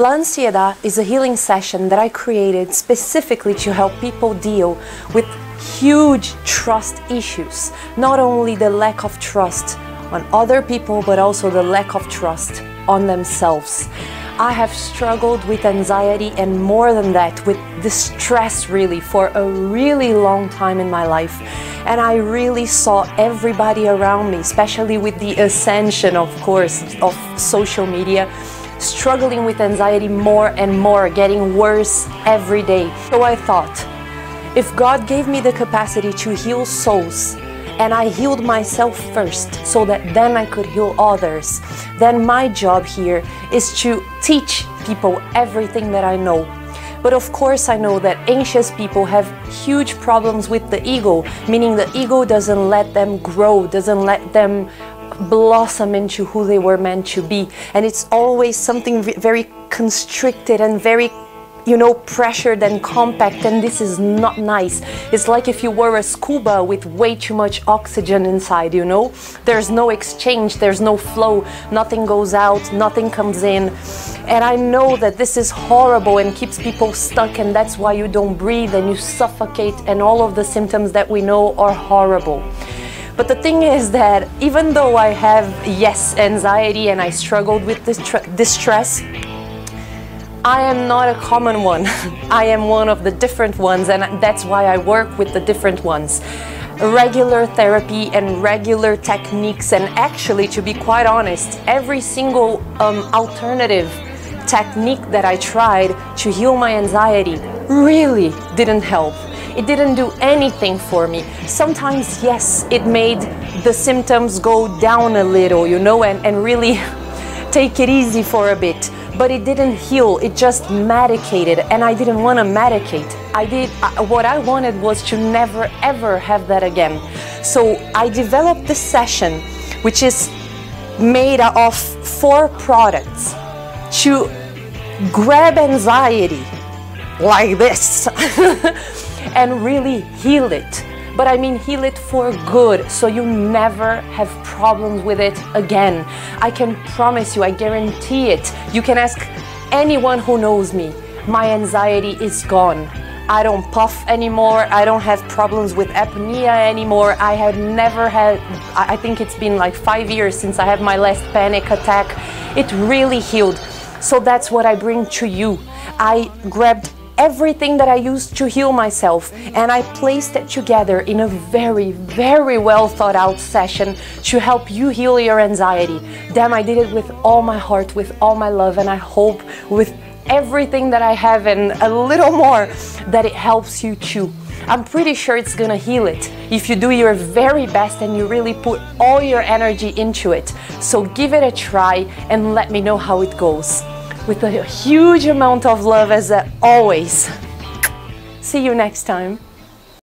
La Ansiedad is a healing session that I created specifically to help people deal with huge trust issues. Not only the lack of trust on other people, but also the lack of trust on themselves. I have struggled with anxiety and more than that, with distress really for a really long time in my life. And I really saw everybody around me, especially with the ascension, of course, of social media, struggling with anxiety more and more, getting worse every day. So I thought, if God gave me the capacity to heal souls, and I healed myself first so that then I could heal others, then my job here is to teach people everything that I know. But of course, I know that anxious people have huge problems with the ego, meaning the ego doesn't let them grow, doesn't let them blossom into who they were meant to be. And it's always something very constricted and very you know, pressured and compact, and this is not nice. It's like if you were a scuba with way too much oxygen inside, you know? There's no exchange, there's no flow, nothing goes out, nothing comes in. And I know that this is horrible and keeps people stuck, and that's why you don't breathe and you suffocate, and all of the symptoms that we know are horrible. But the thing is that even though I have, yes, anxiety and I struggled with this distress, I am not a common one. I am one of the different ones, and that's why I work with the different ones. Regular therapy and regular techniques, and actually, to be quite honest, every single um, alternative technique that I tried to heal my anxiety really didn't help. It didn't do anything for me. Sometimes, yes, it made the symptoms go down a little, you know, and, and really take it easy for a bit. But it didn't heal. It just medicated and i didn't want to medicate. I did uh, what i wanted was to never ever have that again. So i developed this session which is made of four products to grab anxiety like this and really heal it but I mean heal it for good so you never have problems with it again. I can promise you, I guarantee it. You can ask anyone who knows me. My anxiety is gone. I don't puff anymore. I don't have problems with apnea anymore. I have never had, I think it's been like five years since I had my last panic attack. It really healed. So that's what I bring to you. I grabbed everything that I used to heal myself and I placed it together in a very, very well thought out session to help you heal your anxiety. Damn, I did it with all my heart, with all my love, and I hope with everything that I have and a little more that it helps you too. I'm pretty sure it's gonna heal it if you do your very best and you really put all your energy into it. So give it a try and let me know how it goes with a huge amount of love as always. See you next time.